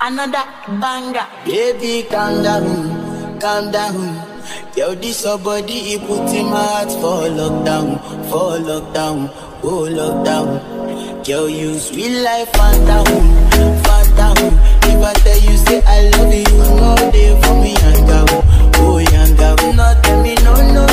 another banger. Baby, calm down, calm down. Yo, this your body, he put in my heart for lockdown, for lockdown, oh lockdown. Girl, you sweet life, Fanta home, Fanta home. If I tell you, say I love you, no day for me, young oh young. Not tell me, no, no.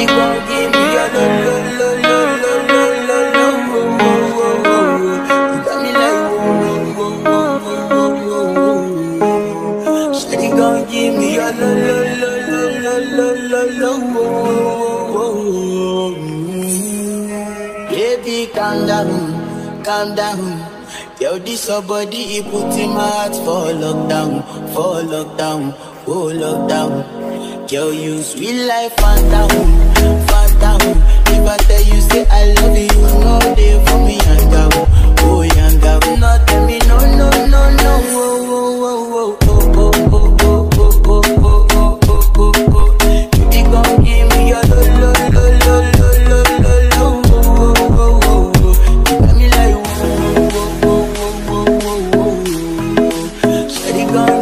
He gon' give me a lo lo lo lo lo lo lo lo wo wo wo wo wo. You got me like wo wo wo wo wo wo wo wo. Said he gon' give me a lo lo lo lo lo lo lo lo wo wo wo wo. Baby, calm down, calm down. Yo, this your body, he put in my heart for lockdown, for lockdown, oh lockdown. Yo, you sweet life and down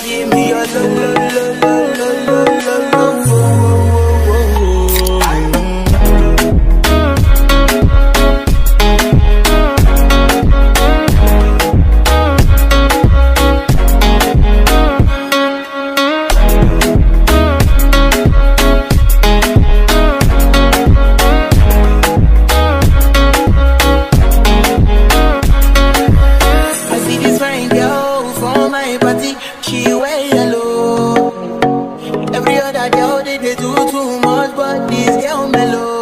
give me your love, love, love. other girl, they, they do too much, but this girl mellow.